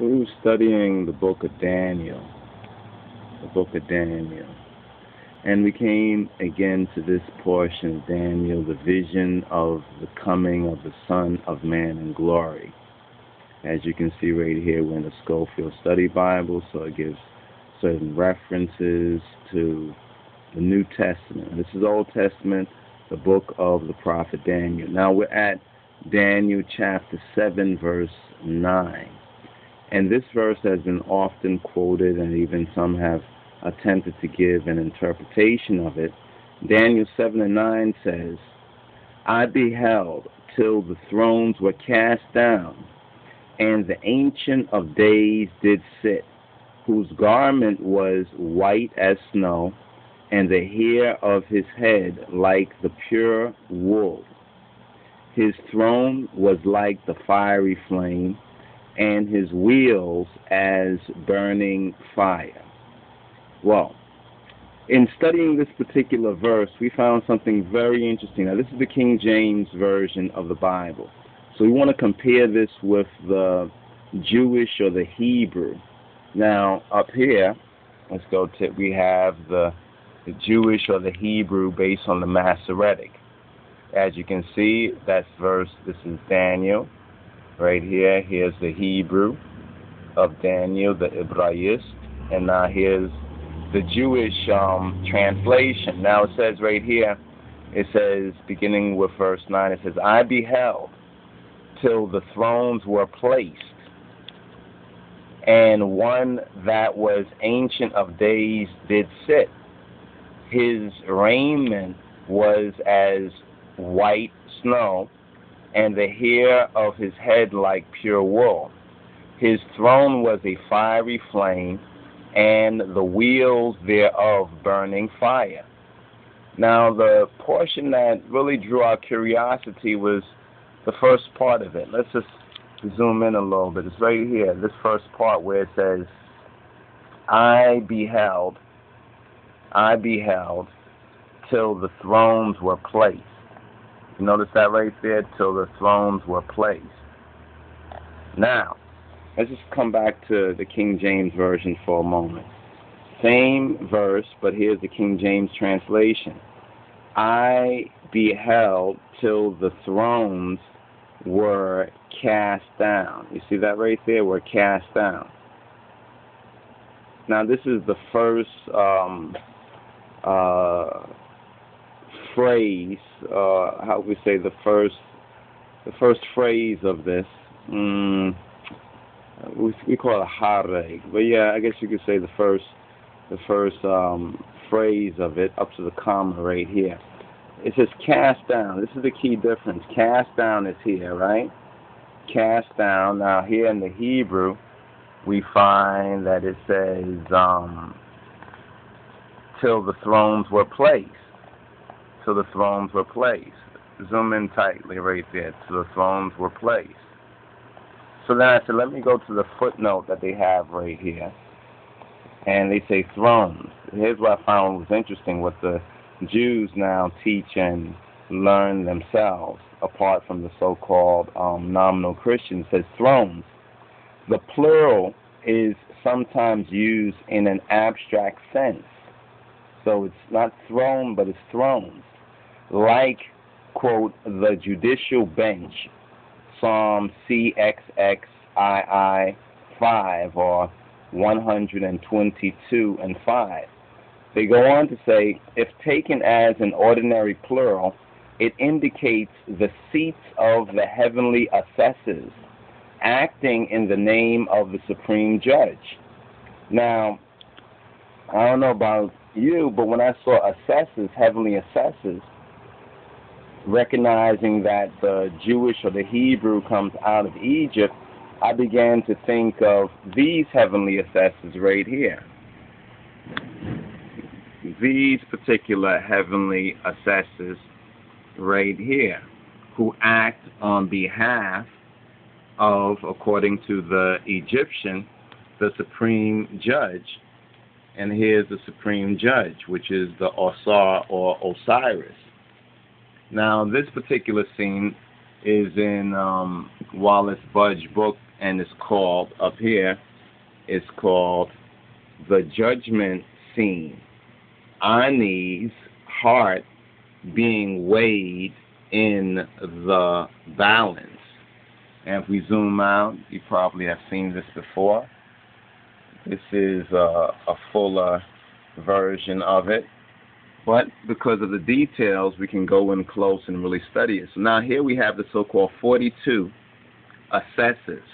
We were studying the book of Daniel, the book of Daniel. And we came again to this portion Daniel, the vision of the coming of the Son of Man in glory. As you can see right here, we're in the Scofield Study Bible, so it gives certain references to the New Testament. This is Old Testament, the book of the prophet Daniel. Now we're at Daniel chapter 7, verse 9. And this verse has been often quoted, and even some have attempted to give an interpretation of it. Daniel 7 and 9 says, I beheld till the thrones were cast down, and the Ancient of Days did sit, whose garment was white as snow, and the hair of his head like the pure wool. His throne was like the fiery flame and his wheels as burning fire. Well, in studying this particular verse, we found something very interesting. Now, this is the King James Version of the Bible. So we want to compare this with the Jewish or the Hebrew. Now, up here, let's go to, we have the, the Jewish or the Hebrew based on the Masoretic. As you can see, that's verse, this is Daniel Right here, here's the Hebrew of Daniel, the Hebraist, and now here's the Jewish um, translation. Now it says right here, it says, beginning with verse 9, it says, I beheld till the thrones were placed, and one that was ancient of days did sit. His raiment was as white snow, and the hair of his head like pure wool. His throne was a fiery flame, and the wheels thereof burning fire. Now, the portion that really drew our curiosity was the first part of it. Let's just zoom in a little bit. It's right here, this first part where it says, I beheld, I beheld, till the thrones were placed you notice that right there? Till the thrones were placed. Now, let's just come back to the King James Version for a moment. Same verse, but here's the King James translation. I beheld till the thrones were cast down. You see that right there? Were cast down. Now, this is the first um, uh, phrase, uh, how we say the first, the first phrase of this. Mm, we, we call it hareg, but yeah, I guess you could say the first, the first um, phrase of it up to the comma right here. It says cast down. This is the key difference. Cast down is here, right? Cast down. Now here in the Hebrew, we find that it says um, till the thrones were placed till the thrones were placed. Zoom in tightly right there, till the thrones were placed. So then I said, let me go to the footnote that they have right here. And they say thrones. Here's what I found was interesting what the Jews now teach and learn themselves, apart from the so called um, nominal Christians, says thrones. The plural is sometimes used in an abstract sense. So it's not throne, but it's thrones like, quote, the judicial bench, Psalm CXXII 5 or 122 and 5. They go on to say, if taken as an ordinary plural, it indicates the seats of the heavenly assessors acting in the name of the supreme judge. Now, I don't know about you, but when I saw assessors, heavenly assessors, recognizing that the Jewish or the Hebrew comes out of Egypt, I began to think of these heavenly assessors right here. These particular heavenly assessors right here, who act on behalf of, according to the Egyptian, the supreme judge. And here's the supreme judge, which is the Osar or Osiris. Now, this particular scene is in um, Wallis Budge book, and it's called up here. It's called the judgment scene. Ani's heart being weighed in the balance. And if we zoom out, you probably have seen this before. This is a, a fuller version of it. But because of the details, we can go in close and really study it. So now here we have the so-called 42 assessors.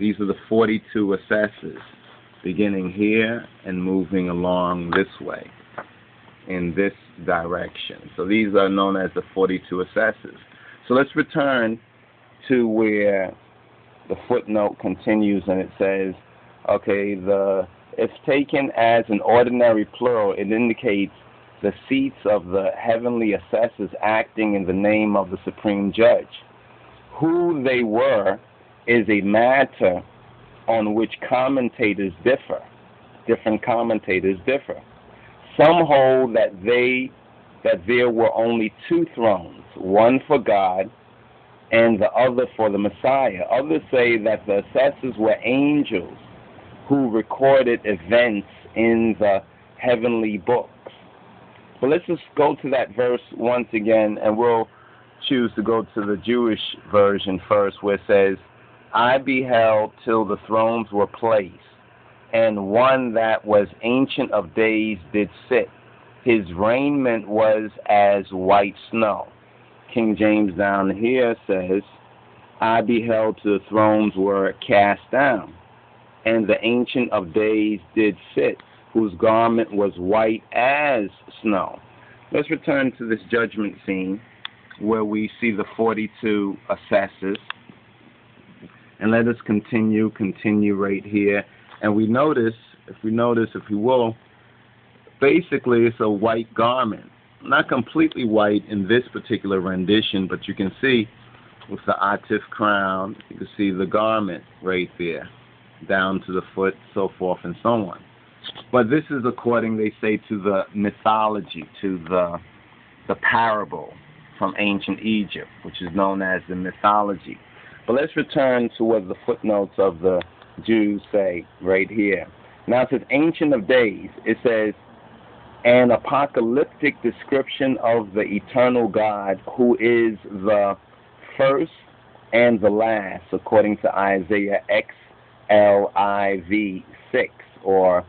These are the 42 assessors, beginning here and moving along this way, in this direction. So these are known as the 42 assessors. So let's return to where the footnote continues and it says, okay, the if taken as an ordinary plural, it indicates the seats of the heavenly assessors acting in the name of the supreme judge. Who they were is a matter on which commentators differ. Different commentators differ. Some hold that they that there were only two thrones, one for God and the other for the Messiah. Others say that the assessors were angels who recorded events in the heavenly books. But let's just go to that verse once again, and we'll choose to go to the Jewish version first, where it says, I beheld till the thrones were placed, and one that was ancient of days did sit. His raiment was as white snow. King James down here says, I beheld till the thrones were cast down, and the ancient of days did sit whose garment was white as snow. Let's return to this judgment scene where we see the 42 assessors. And let us continue, continue right here. And we notice, if we notice, if you will, basically it's a white garment. Not completely white in this particular rendition, but you can see with the atef crown, you can see the garment right there, down to the foot, so forth and so on. But this is according, they say, to the mythology, to the the parable from ancient Egypt, which is known as the mythology. But let's return to what the footnotes of the Jews say right here. Now it says Ancient of Days. It says an apocalyptic description of the eternal God who is the first and the last, according to Isaiah XLIV 6 or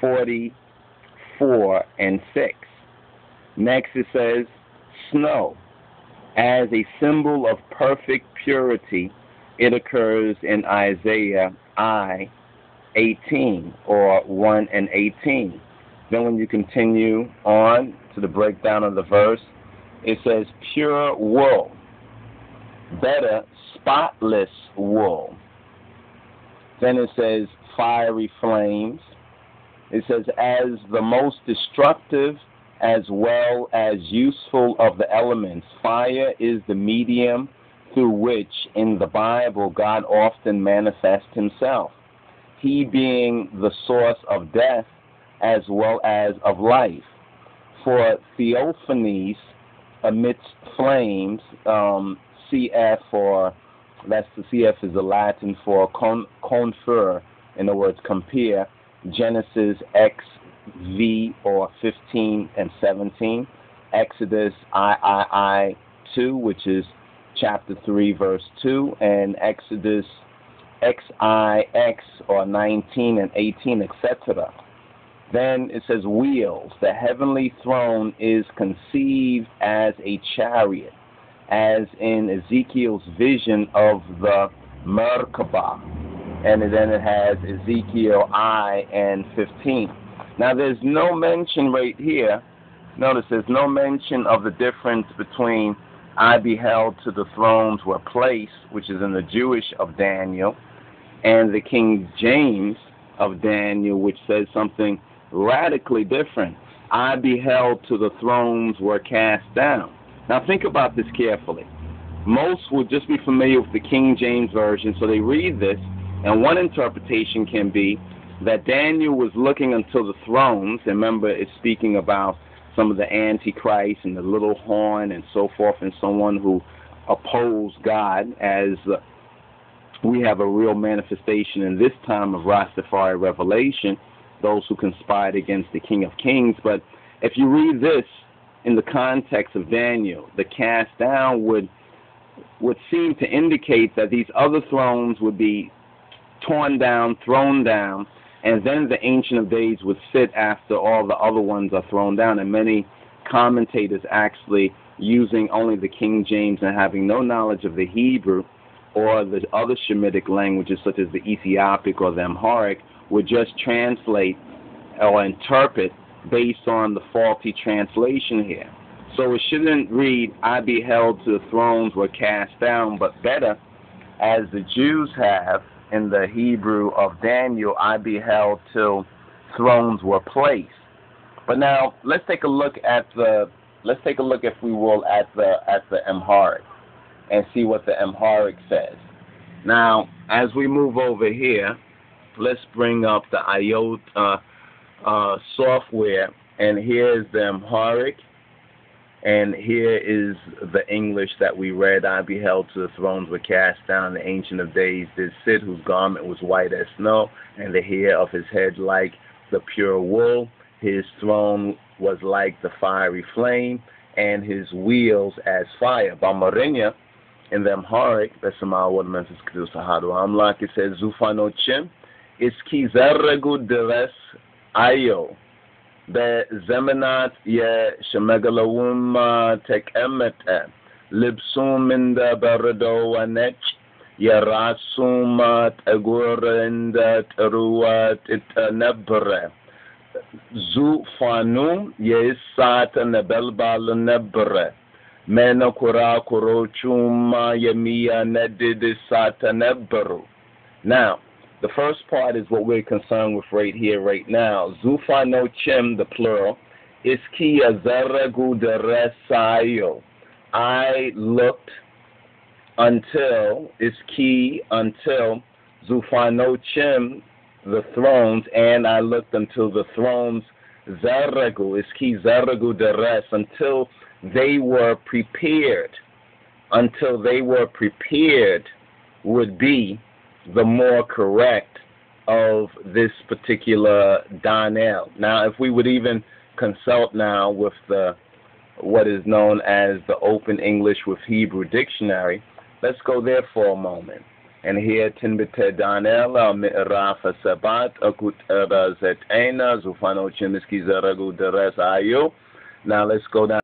44 and 6. Next it says, snow. As a symbol of perfect purity, it occurs in Isaiah I 18 or 1 and 18. Then when you continue on to the breakdown of the verse, it says pure wool, better spotless wool. Then it says fiery flames, it says, as the most destructive as well as useful of the elements, fire is the medium through which in the Bible God often manifests himself. He being the source of death as well as of life. For theophanies amidst flames, um, CF or that's the CF is the Latin for con, confer, in other words, compare Genesis X, V, or 15 and 17. Exodus I, I, I 2, which is chapter 3, verse 2, and Exodus XIX or 19 and 18, etc. Then it says wheels. The heavenly throne is conceived as a chariot, as in Ezekiel's vision of the Merkabah and then it has Ezekiel I and 15. Now there's no mention right here. Notice there's no mention of the difference between I beheld to the thrones were placed, which is in the Jewish of Daniel, and the King James of Daniel, which says something radically different. I beheld to the thrones were cast down. Now think about this carefully. Most will just be familiar with the King James Version, so they read this and one interpretation can be that Daniel was looking until the thrones. Remember, it's speaking about some of the Antichrist and the little horn and so forth and someone who oppose God as we have a real manifestation in this time of Rastafari revelation, those who conspired against the King of Kings. But if you read this in the context of Daniel, the cast down would would seem to indicate that these other thrones would be torn down, thrown down, and then the Ancient of Days would sit after all the other ones are thrown down. And many commentators actually using only the King James and having no knowledge of the Hebrew or the other Shemitic languages such as the Ethiopic or the Amharic would just translate or interpret based on the faulty translation here. So it shouldn't read, I beheld to the thrones were cast down, but better, as the Jews have in the Hebrew of Daniel, I beheld till thrones were placed. But now let's take a look at the let's take a look, if we will, at the at the Amharic and see what the Amharic says. Now, as we move over here, let's bring up the IOTA uh, software, and here's the Amharic, and here is the English that we read. I beheld to the thrones were cast down, the Ancient of Days did sit, whose garment was white as snow, and the hair of his head like the pure wool. His throne was like the fiery flame, and his wheels as fire. Bamarinya, in the Amharic, Besama what Memphis Kedus Sahadu Amlak, it says Zufano Chim, Iski Zerregu Deres Ayo. በዘመናት የሽመግለውም ተቀመጠ። ልብሱም እንደ በረዶው ነጭ፣ የራሱም ጠጉር እንደ ጥሩ ጥጥ ነበረ። ዙፋኑ የእሳት ነበልባል ነበረ። መንኮራኩሮቹም የሚያነድድ እሳት ነበሩ ነው the first part is what we're concerned with right here, right now. Zufano chim, the plural, is ki azaragu deresayo. I looked until, is key until Zufano chim, the thrones, and I looked until the thrones, zaragu, is ki zaragu deres, until they were prepared. Until they were prepared would be the more correct of this particular Donnell. Now, if we would even consult now with the what is known as the Open English with Hebrew Dictionary, let's go there for a moment. And here, Tinbite Donnell, uh, Mi'rafa Sabat, Akut Zufano Chimiski Zaragu Deres Ayo. Now, let's go down.